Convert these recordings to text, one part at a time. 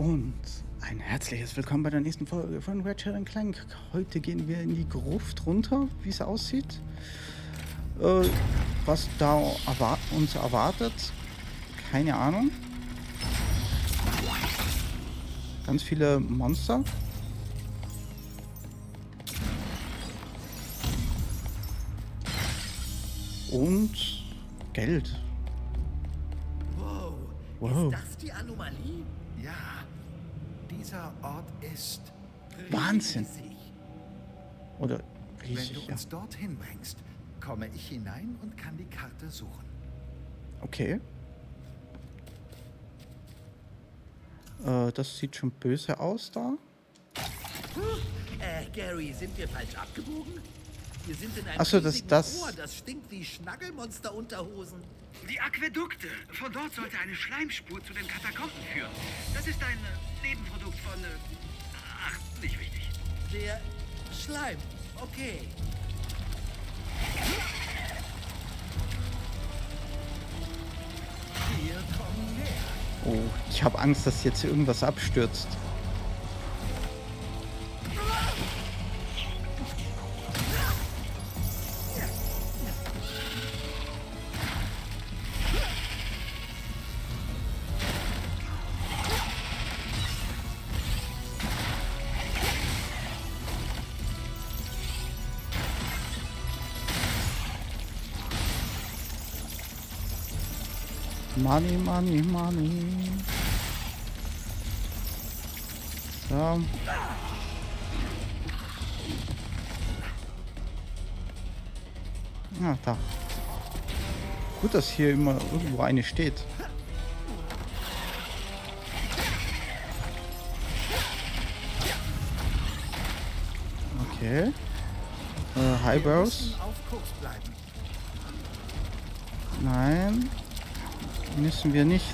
Und ein herzliches Willkommen bei der nächsten Folge von Ratchet Clank. Heute gehen wir in die Gruft runter, wie es aussieht. Äh, was da erwart uns erwartet, keine Ahnung. Ganz viele Monster. Und Geld. Wow. Wow. Ist das die Anomalie? Ja, dieser Ort ist. Wahnsinn. Riesig. Oder Wenn du riesig, ja. uns dorthin bringst, komme ich hinein und kann die Karte suchen. Okay. Äh, das sieht schon böse aus da. Äh, Gary, sind wir falsch abgebogen? Wir sind in einem Ach so, das- riesigen das- Rohr, das stinkt wie Schnaggelmonster-Unterhosen. Die Aquädukte. Von dort sollte eine Schleimspur zu den Katakomben führen. Das ist ein äh, Nebenprodukt von... Äh, ach, nicht wichtig. Der Schleim. Okay. Wir kommen näher. Oh, ich habe Angst, dass jetzt irgendwas abstürzt. Money, money, money. So. Ja, da. Gut, dass hier immer irgendwo eine steht. Okay. Äh, Highbrows. Nein. Müssen wir nicht.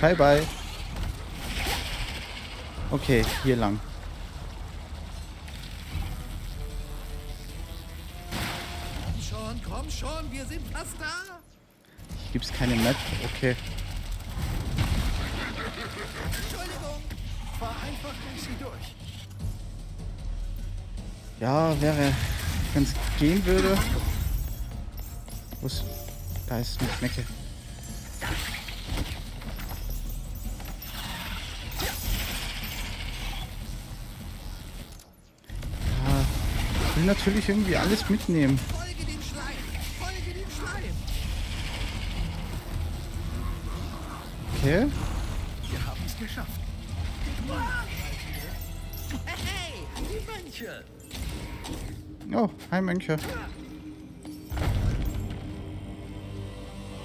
Bye bye. Okay, hier lang. Keine Map. Okay. Ja, wäre, wenn es gehen würde. Wo da ist eine Schnecke. Ja, ich will natürlich irgendwie alles mitnehmen. Folge dem Schleim. Folge dem Schleim. Okay. Wir haben es geschafft. Hey, die Mönche. Oh, hi Mönche.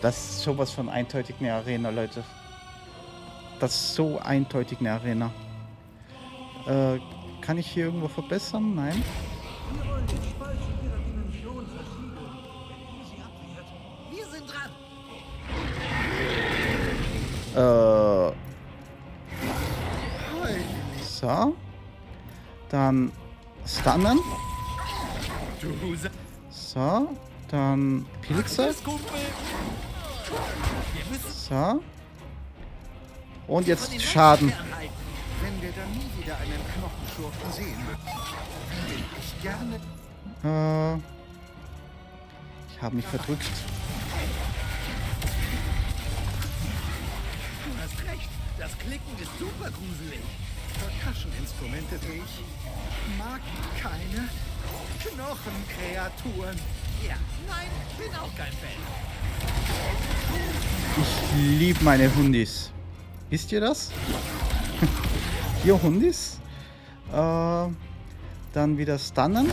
Das ist sowas von eindeutig eine Arena, Leute. Das ist so eindeutig eine Arena. Äh, kann ich hier irgendwo verbessern? Nein. Äh. So. Dann stunnen. So. Dann Pilze. So. Und jetzt den Schaden. Wenn wir dann nie wieder einen Knochenschurken sehen, will ich gerne Äh. Ich habe mich verdrückt. Hast recht. Das Klicken ist super gruselig. Percussion-Instrumente. Ich mag keine Knochenkreaturen. Ja, nein, bin auch kein Fan. Ich liebe meine Hundis. Wisst ihr das? Ihr Hundis. Äh, dann wieder stunnen.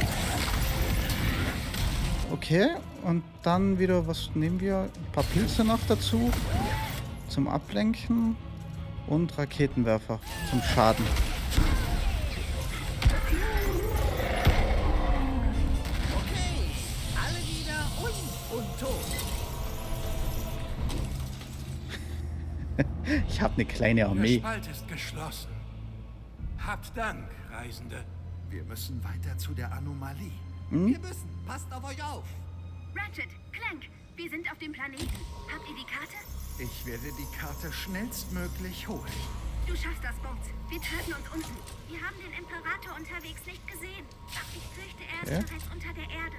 Okay, und dann wieder, was nehmen wir? Ein paar Pilze noch dazu. Zum Ablenken. Und Raketenwerfer zum Schaden. Okay, alle wieder und und tot. ich habe eine kleine Der Armee. Spalt ist geschlossen. Habt Dank, Reisende. Wir müssen weiter zu der Anomalie. Wir müssen. Passt auf euch auf. Ratchet, Clank, wir sind auf dem Planeten. Habt ihr die Karte? Ich werde die Karte schnellstmöglich holen. Du schaffst das, Bones. Wir treffen uns unten. Wir haben den Imperator unterwegs nicht gesehen. Ach, ich fürchte, er ist Ja? bereits unter der Erde.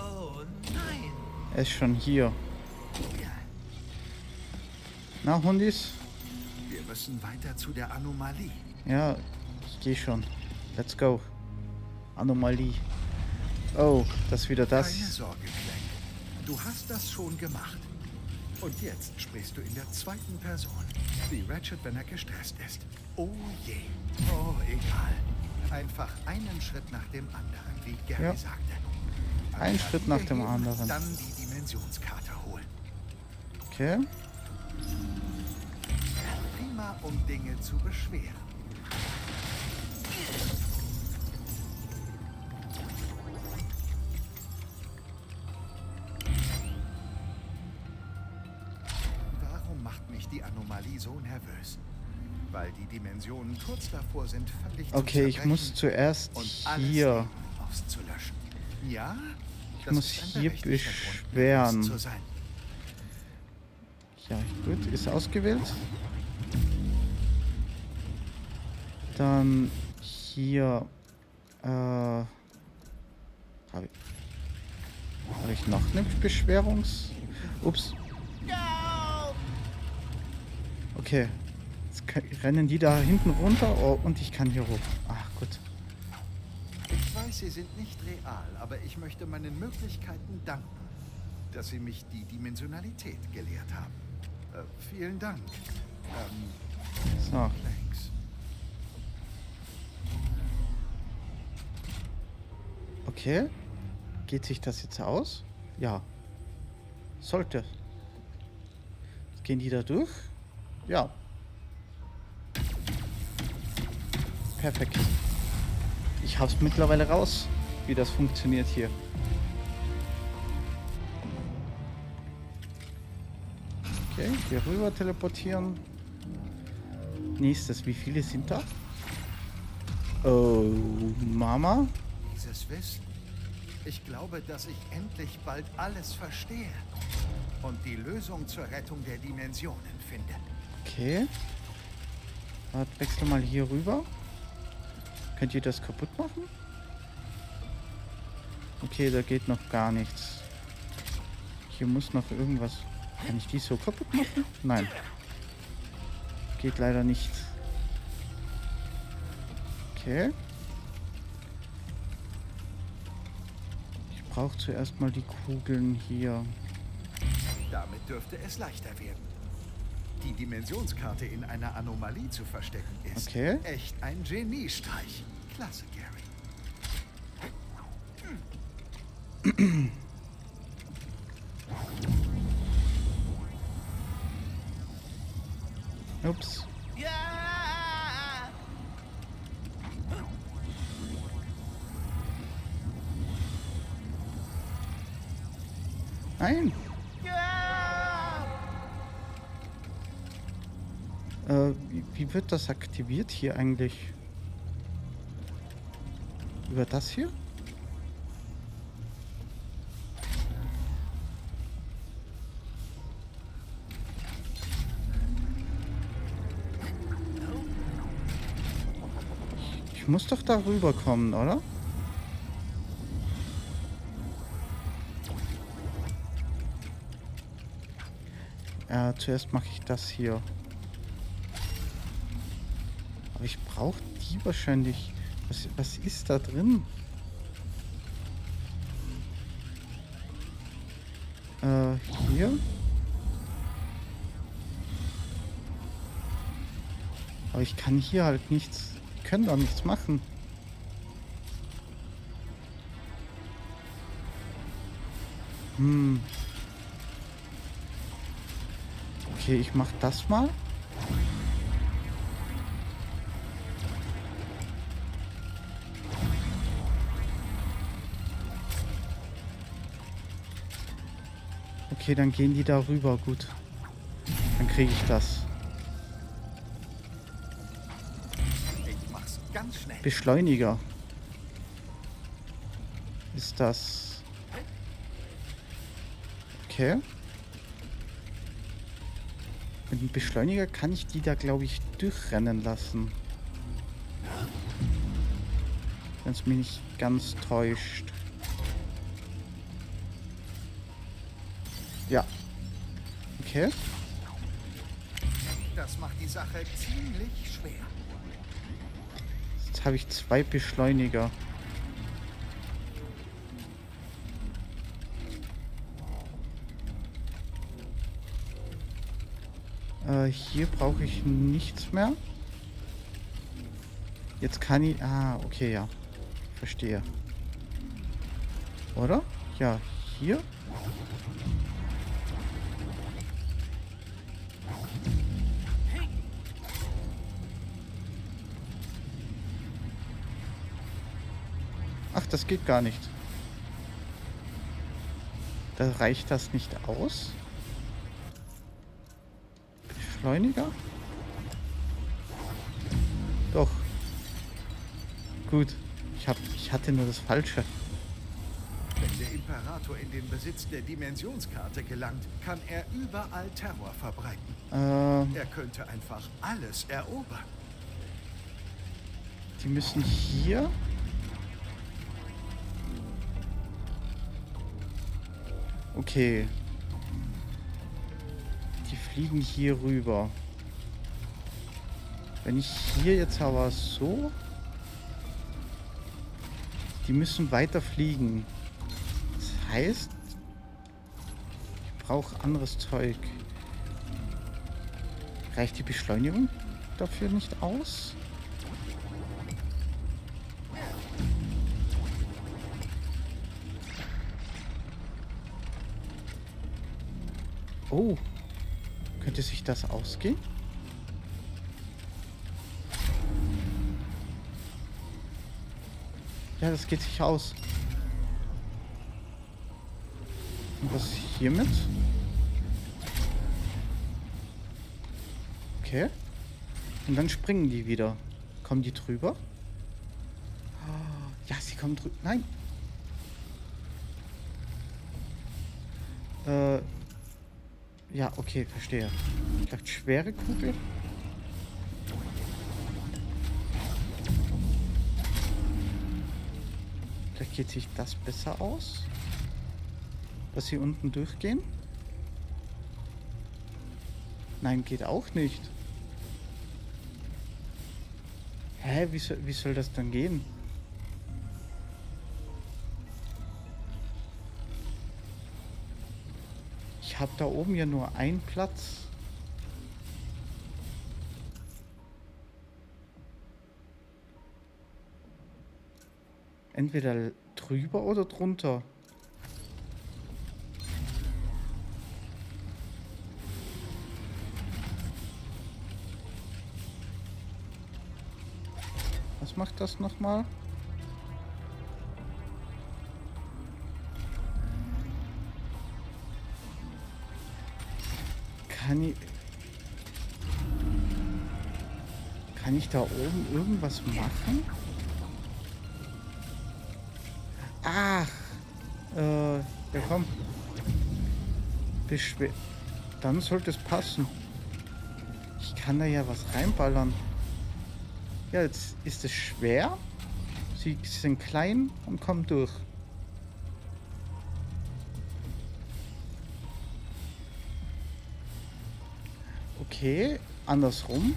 Oh nein. Er ist schon hier. Na, Hundis? Wir müssen weiter zu der Anomalie. Ja, ich gehe schon. Let's go. Anomalie. Oh, das ist wieder Keine das. Sorge, Clank. Du hast das schon gemacht. Und jetzt sprichst du in der zweiten Person. Wie Ratchet, wenn er gestresst ist. Oh je. Oh, egal. Einfach einen Schritt nach dem anderen, wie Gary Ja. sagte. Ein Schritt nach dem anderen. Dann die Dimensionskarte holen. Okay. Prima, um Dinge zu beschweren. Weil die Dimensionen kurz davor sind, völlig Okay, ich muss zuerst hier. Auszulöschen. Ja? Ich muss hier Grund, beschweren. Ja, gut, ist ausgewählt. Dann hier. Äh, Habe ich, hab ich noch eine Beschwerungs... Ups. Okay. Jetzt rennen die da hinten runter oh, und ich kann hier hoch. Ach gut. Ich weiß, sie sind nicht real, aber ich möchte meinen Möglichkeiten danken, dass sie mich die Dimensionalität gelehrt haben. Äh, vielen Dank. Ähm, So. thanks. Okay. Geht sich das jetzt aus? Ja. Sollte. Jetzt gehen die da durch? Ja. Perfekt. Ich hab's mittlerweile raus, wie das funktioniert hier. Okay, hier rüber teleportieren. Nächstes, wie viele sind da? Oh, Mama? Dieses Wissen. Ich glaube, dass ich endlich bald alles verstehe und die Lösung zur Rettung der Dimensionen finde. Okay. Warte, wechsel mal hier rüber. Könnt ihr das kaputt machen? Okay, da geht noch gar nichts. Hier muss noch irgendwas. Kann ich die so kaputt machen? Nein. Geht leider nicht. Okay. Ich brauche zuerst mal die Kugeln hier. Damit dürfte es leichter werden. Die Dimensionskarte in einer Anomalie zu verstecken ist Okay. echt ein Geniestreich. Klasse, Gary. Ups. Ja! Nein. Wie, wird das aktiviert hier eigentlich? Über das hier? Ich, muss doch da rüberkommen, oder? Ja, zuerst mache ich das hier. Brauche die wahrscheinlich. Was, was ist da drin? Äh, hier? Aber ich kann hier halt nichts. Ich kann da nichts machen. Hm. Okay, ich mach das mal. Okay, dann gehen die da rüber. Gut. Dann kriege ich das. Ich Beschleuniger. Ist das... Okay. Mit dem Beschleuniger kann ich die da, glaube ich, durchrennen lassen. Wenn es mich nicht ganz täuscht. Ja. Okay. Das macht die Sache ziemlich schwer. Jetzt habe ich zwei Beschleuniger. Äh, hier brauche ich nichts mehr. Jetzt kann ich... Ah, okay, ja. Verstehe. Oder? Ja, hier. Das geht gar nicht. Da reicht das nicht aus. Beschleuniger? Doch. Gut. Ich, hab, ich hatte nur das Falsche. Wenn der Imperator in den Besitz der Dimensionskarte gelangt, kann er überall Terror verbreiten. Ähm, Er könnte einfach alles erobern. die müssen hier... Okay. Die fliegen hier rüber. Wenn ich hier jetzt aber so... Die müssen weiter fliegen. Das heißt, ich brauche anderes Zeug. Reicht die Beschleunigung dafür nicht aus? Oh, könnte sich das ausgehen? Ja, das geht sich aus. Und was hiermit? Okay. Und dann springen die wieder. Kommen die drüber? Ja, sie kommen drüber. Nein. Äh. Ja, okay, verstehe. Ich dachte, schwere Kugel. Vielleicht geht sich das besser aus. Dass sie unten durchgehen. Nein, geht auch nicht. Hä, wie soll, wie soll das dann gehen? Ich habe da oben ja nur einen Platz. Entweder drüber oder drunter. Was macht das nochmal? Kann ich... Kann ich da oben irgendwas machen? Ach. Äh, ja komm. Beschwer... Dann sollte es passen. Ich kann da ja was reinballern. Ja, jetzt ist es schwer. Sie sind klein und kommen durch. Okay, andersrum.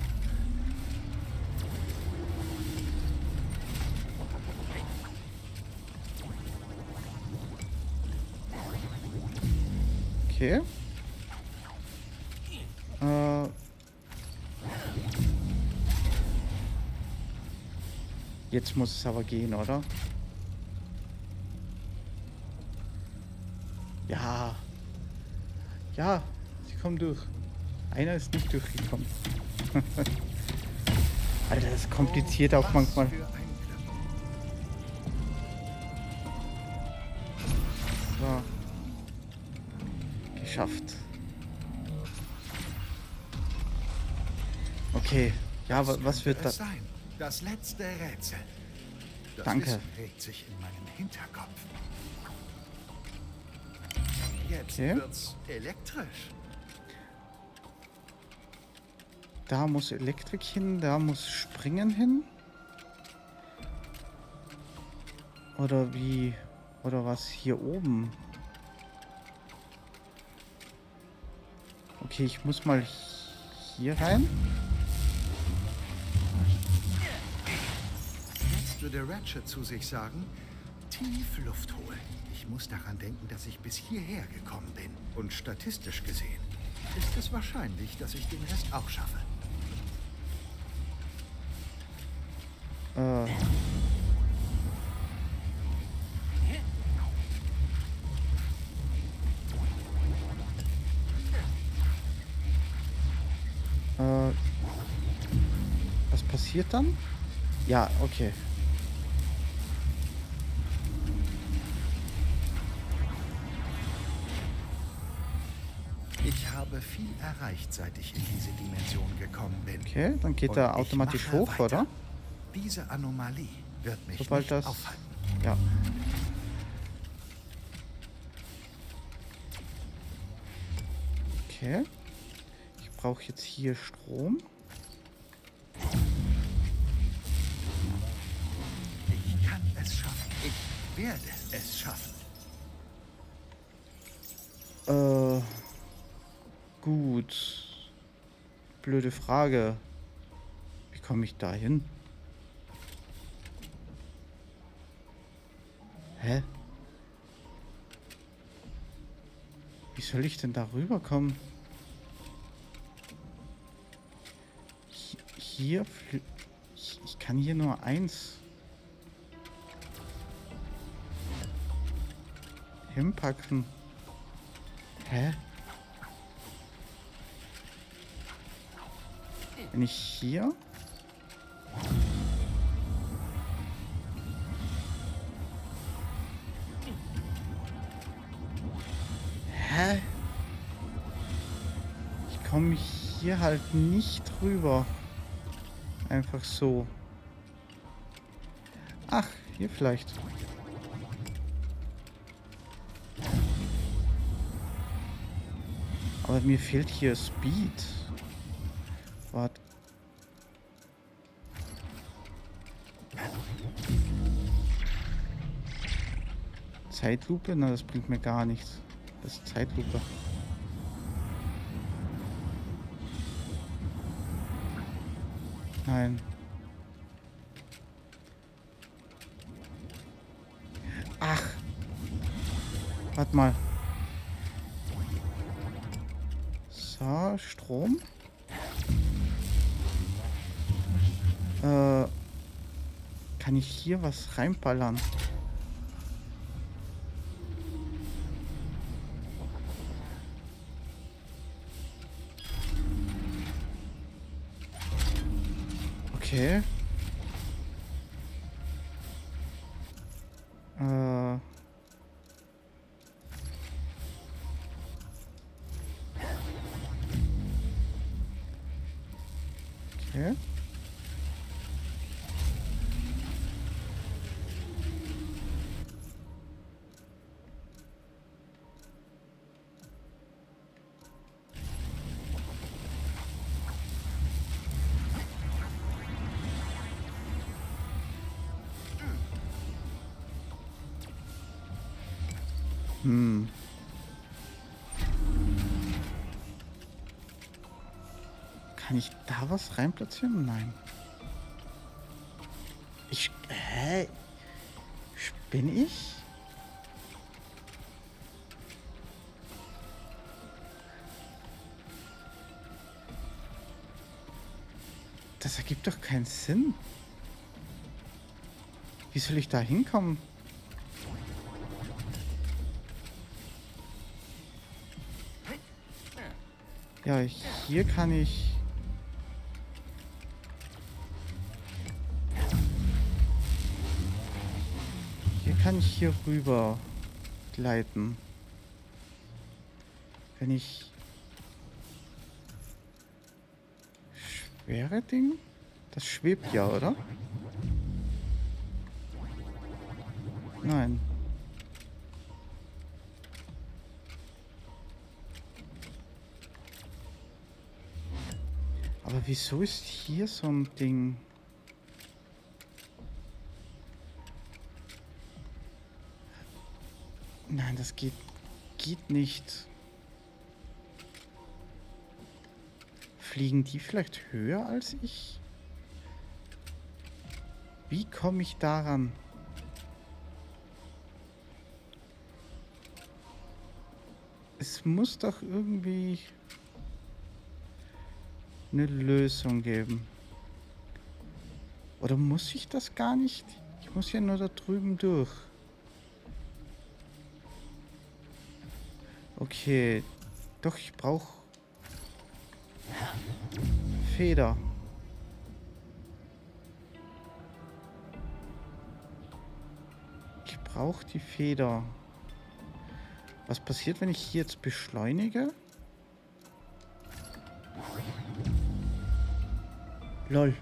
Okay. Äh. Jetzt muss es aber gehen, oder? Ja. Ja, sie kommen durch. Einer ist nicht durchgekommen. Alter, das ist kompliziert auch manchmal. So. Geschafft. Okay. Ja, wa was wird das? sein? Das letzte Rätsel. Das Danke. Wissen regt sich in meinem Hinterkopf. Jetzt Okay. wird's elektrisch. Da muss Elektrik hin, da muss Springen hin. Oder wie? Oder was hier oben? Okay, ich muss mal hier rein. Jetzt würde Ratchet zu sich sagen, tief Luft holen. Ich muss daran denken, dass ich bis hierher gekommen bin. Und statistisch gesehen ist es wahrscheinlich, dass ich den Rest auch schaffe. Äh. Äh, was passiert dann? Ja, okay. Ich habe viel erreicht, seit ich in diese Dimension gekommen bin. Okay, dann geht Und er automatisch hoch, weiter. oder? Diese Anomalie wird mich Sobald das- aufhalten. Ja. Okay. Ich brauche jetzt hier Strom. Ich kann es schaffen. Ich werde es schaffen. Äh. Gut. Blöde Frage. Wie komme ich da hin? Hä? Wie soll ich denn da rüberkommen? Hi- Hier, ich, ich kann hier nur eins hinpacken. Hä? Wenn ich hier... Ich komme hier halt nicht rüber. Einfach so. Ach, hier vielleicht. Aber mir fehlt hier Speed. Warte. Zeitlupe? Na, das bringt mir gar nichts. Das ist Zeitlupe. Nein. Ach. Warte mal. So, Strom. Äh, kann ich hier was reinballern? Okay. Hm. Kann ich da was reinplatzieren? Nein. Ich. Hä? Bin ich? Das ergibt doch keinen Sinn. Wie soll ich da hinkommen? Ja, hier kann ich... Hier kann ich hier rüber gleiten. Wenn ich... Schwere Ding? Das schwebt ja, oder? Nein. Aber wieso ist hier so ein Ding? Nein, das geht, geht nicht. Fliegen die vielleicht höher als ich? Wie komme ich daran? Es muss doch irgendwie eine Lösung geben. Oder muss ich das gar nicht? Ich muss ja nur da drüben durch. Okay. Doch, ich brauche Feder. Ich brauche die Feder. Was passiert, wenn ich hier jetzt beschleunige? Lol.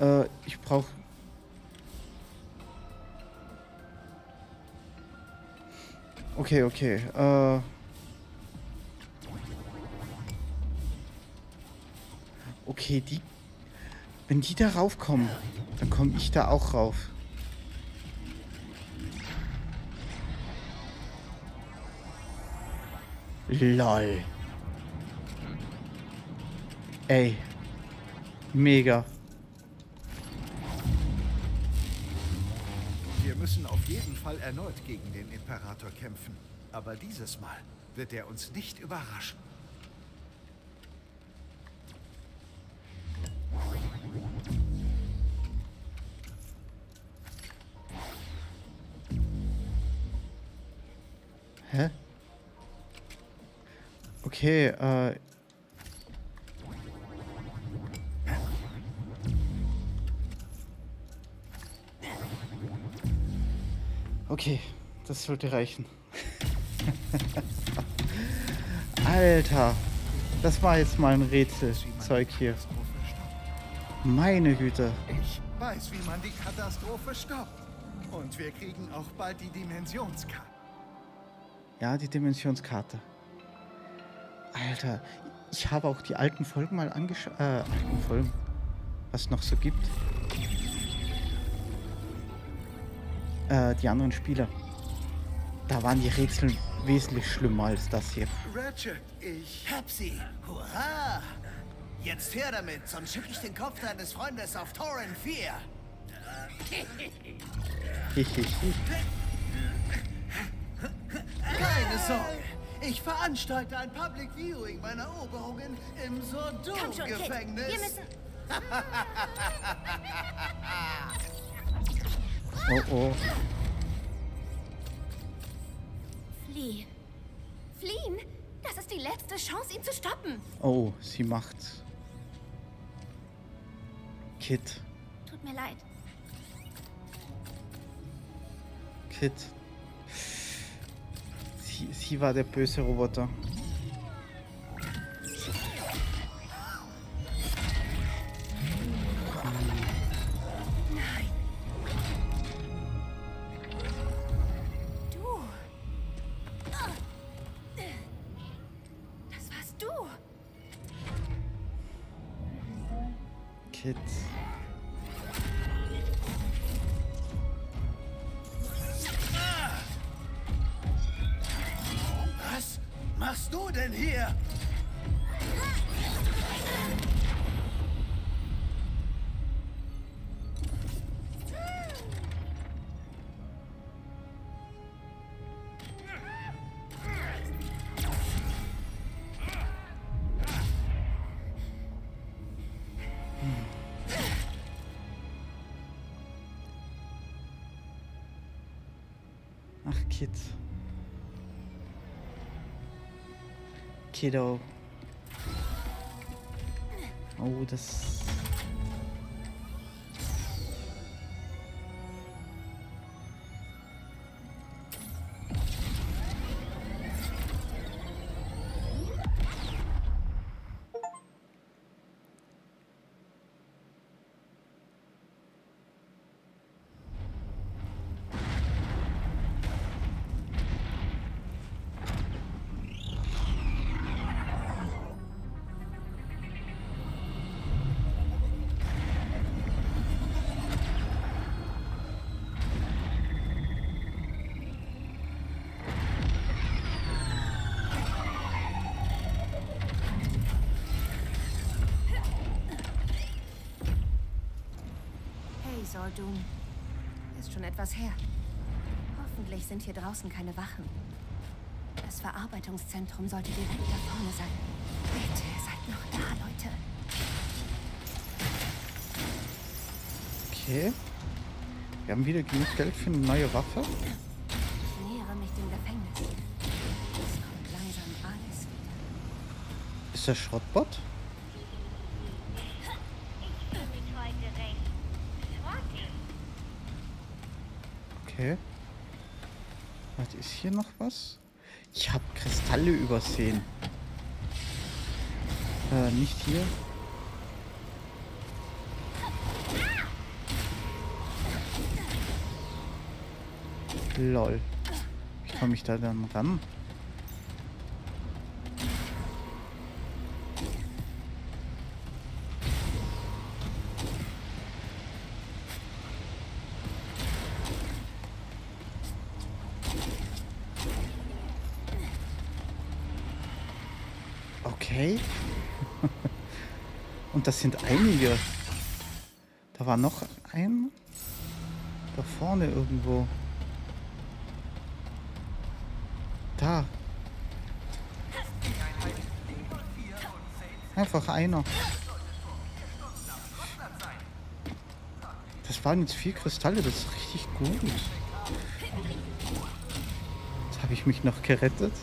Äh, ich brauche... Okay, okay. Äh... Okay, die... Wenn die da raufkommen, dann komme ich da auch rauf. LOL. Ey. Mega. Wir müssen auf jeden Fall erneut gegen den Imperator kämpfen. Aber dieses Mal wird er uns nicht überraschen. Hä? Okay, äh... Okay, das sollte reichen. Alter, das war jetzt mal ein Rätselzeug hier. Meine Güte. Ich weiß, wie man die Katastrophe stoppt. Und wir kriegen auch bald die Dimensionskarte. Ja, die Dimensionskarte. Alter, ich habe auch die alten Folgen mal angeschaut. Äh, alten Folgen. Was noch so gibt. Äh, die anderen Spiele. Da waren die Rätsel wesentlich schlimmer als das hier. Ratchet, ich... Pepsi, hurra! Jetzt her damit, sonst schicke ich den Kopf deines Freundes auf Torrent 4. Hihihi. Keine Sorge. Ich veranstalte ein Public Viewing meiner Eroberungen im Komm schon, Kit. Sordon-Gefängnis. Wir müssen... oh oh. Fliehen. Fliehen? Das ist die letzte Chance, ihn zu stoppen. Oh, sie macht's. Kit. Tut mir leid. Kit. Sie, sie war der böse Roboter. Machst du denn hier? Kiddo. Oh, das. Muldoon. Ist schon etwas her. Hoffentlich sind hier draußen keine Wachen. Das Verarbeitungszentrum sollte direkt da vorne sein. Bitte, seid noch da, Leute. Okay. Wir haben wieder genug Geld für eine neue Waffe. Ich nähere mich dem Gefängnis. Es kommt langsam alles wieder. Ist der Schrottbot? Ich fühle mich heute recht schrottig. Okay. Was ist hier noch was? Ich habe Kristalle übersehen. Äh, nicht hier. Lol. Wie komme ich da dann ran? Okay. Und das sind einige. Da war noch ein. Da vorne irgendwo. Da. Einfach einer. Das waren jetzt vier Kristalle, das ist richtig gut. Jetzt habe ich mich noch gerettet.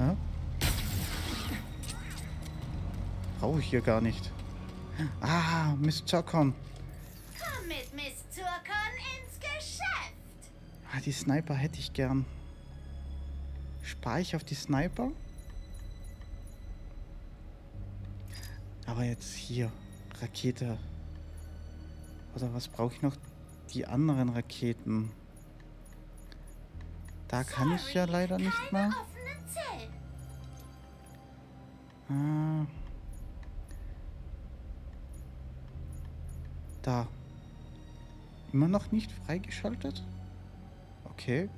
Ja? Brauche ich hier gar nicht. Ah, Miss Zockern. Komm mit Miss Zurkon ins Geschäft. Ah, die Sniper hätte ich gern. Spare ich auf die Sniper? Aber jetzt hier. Rakete. Oder was brauche ich noch? Die anderen Raketen. Da kann ich ja leider nicht Zellen. Ah. Da. Immer noch nicht freigeschaltet? Okay.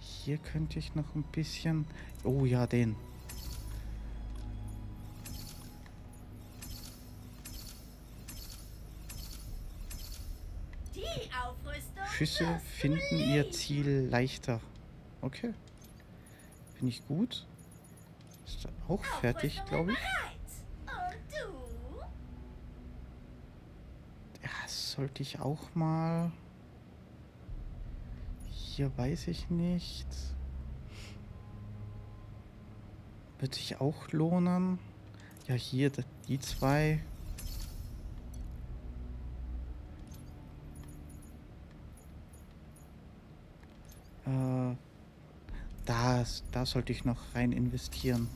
Hier könnte ich noch ein bisschen... Oh ja, den. Die Aufrüstung. Schüsse finden ihr. Ziel leichter. Okay. Bin ich gut? Ist auch fertig, glaube ich. bereit. Und du? Ja, das sollte ich auch mal. Hier weiß ich nicht. Wird sich auch lohnen. Ja, hier, die zwei. Äh, das, da sollte ich noch rein investieren.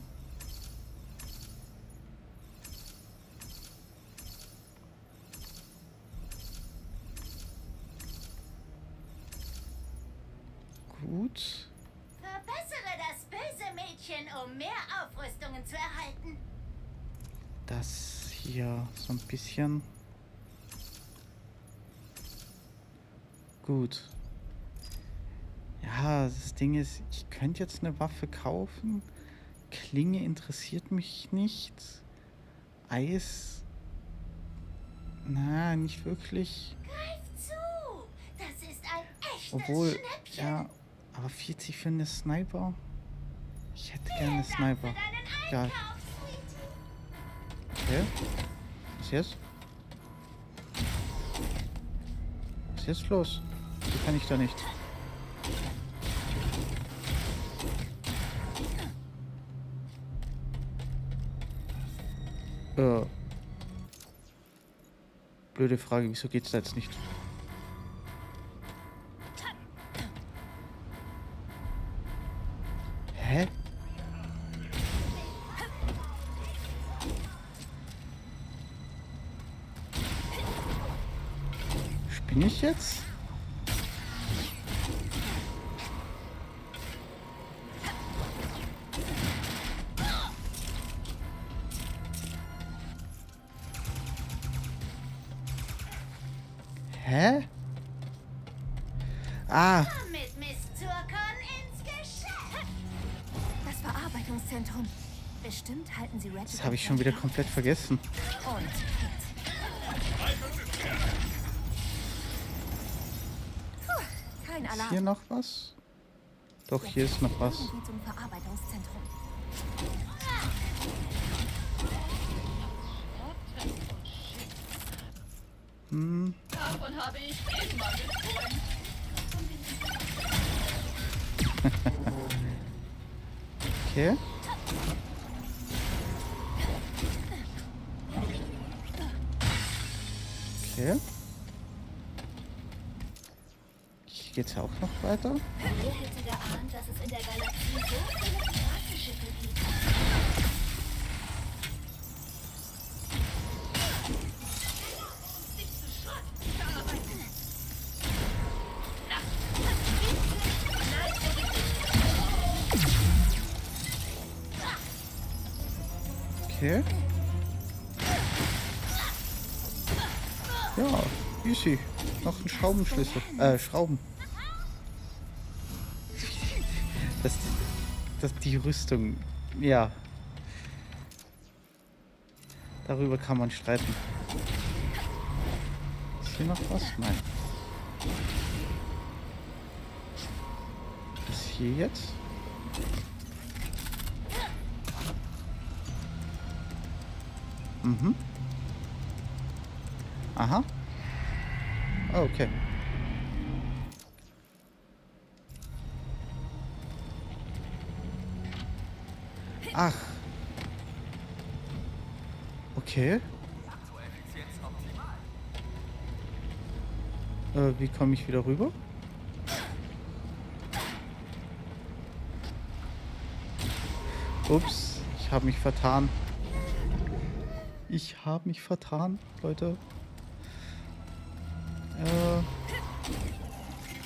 Gut. Verbessere das böse Mädchen, um mehr Aufrüstungen zu erhalten. Das hier so ein bisschen. Gut. Ja, das Ding ist, ich könnte jetzt eine Waffe kaufen. Klinge interessiert mich nicht. Eis. Na, nicht wirklich. Greif zu. Das ist ein echtes Obwohl, Schnäppchen. ja, aber 40 für eine Sniper. Ich hätte gerne eine Sniper. Sweetie. Okay. Was jetzt? Was ist jetzt los? Die kann ich da nicht. Äh. Blöde Frage, wieso geht's da jetzt nicht? Hä? Spinne ich jetzt? Hä? Ah, Komm mit Miss Zurkon ins Geschäft. Das Verarbeitungszentrum. Bestimmt halten sie Ratchet Das habe ich schon wieder komplett vergessen. Und. Puh, kein Ist Alarm. hier noch was? Doch, hier ist noch was. Hm, Davon habe ich immer geträumt. okay. Okay. Hier geht's ja auch noch weiter. Wer hätte geahnt, dass es in der Galaxie so Okay. Ja, easy. Noch ein Schraubenschlüssel. Äh, Schrauben. Das, das, die Rüstung. Ja. Darüber kann man streiten. Ist hier noch was? Nein. Was hier jetzt? Mhm. Aha. Oh, okay. Ach. Okay. Äh, wie komme ich wieder rüber? Ups, ich habe mich vertan. Ich habe mich vertan, Leute. Äh,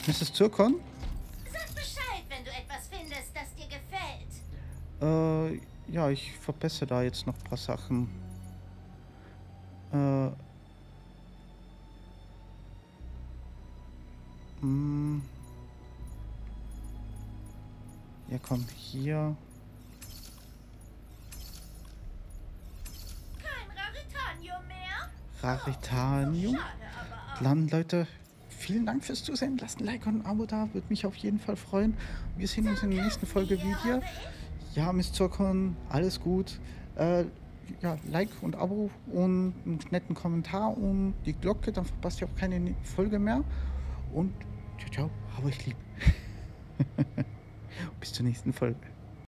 Mrs. Zirkon? Sag Bescheid, wenn du etwas findest, das dir gefällt. Äh, ja, ich verbessere da jetzt noch ein paar Sachen. Äh. Hm. Ja, komm, hier. Kein Raritanium auch. Dann, Leute, vielen Dank fürs Zusehen. Lasst ein Like und ein Abo da, würde mich auf jeden Fall freuen. Wir sehen uns in der nächsten Folge wieder. Ja, Miss Zirkon, alles gut. Äh, ja, Like und Abo und einen netten Kommentar und die Glocke, dann verpasst ihr auch keine Folge mehr. Und ciao, ciao, hab euch lieb. Bis zur nächsten Folge.